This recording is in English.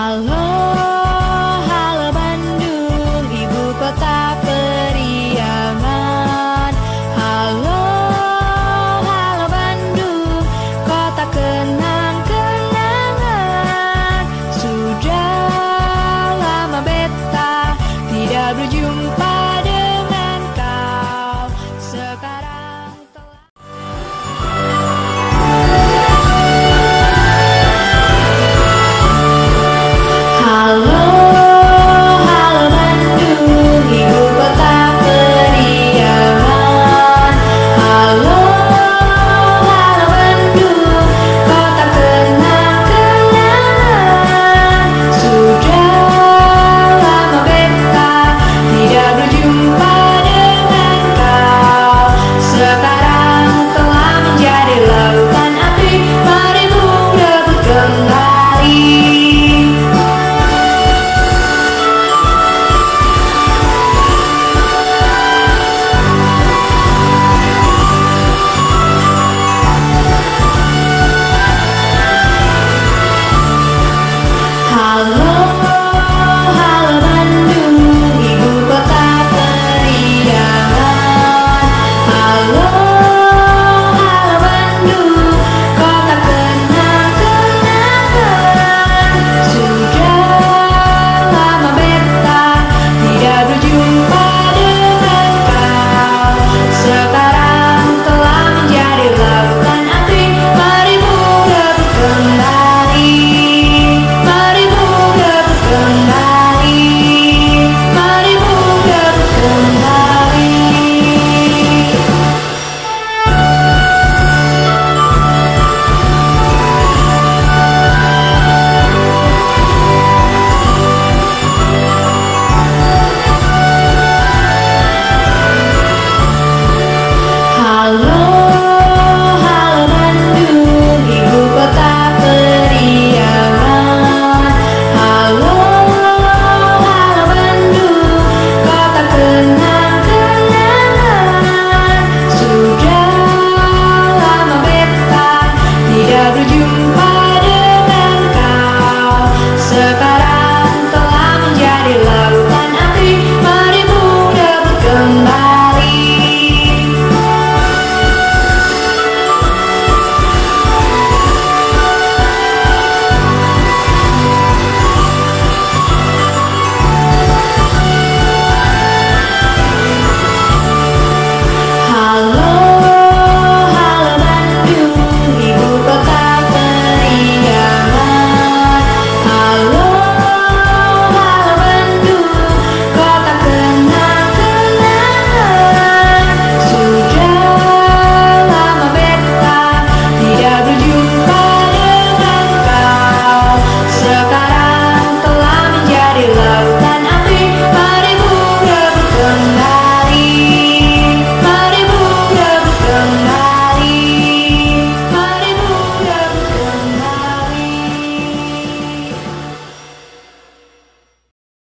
Halo, love.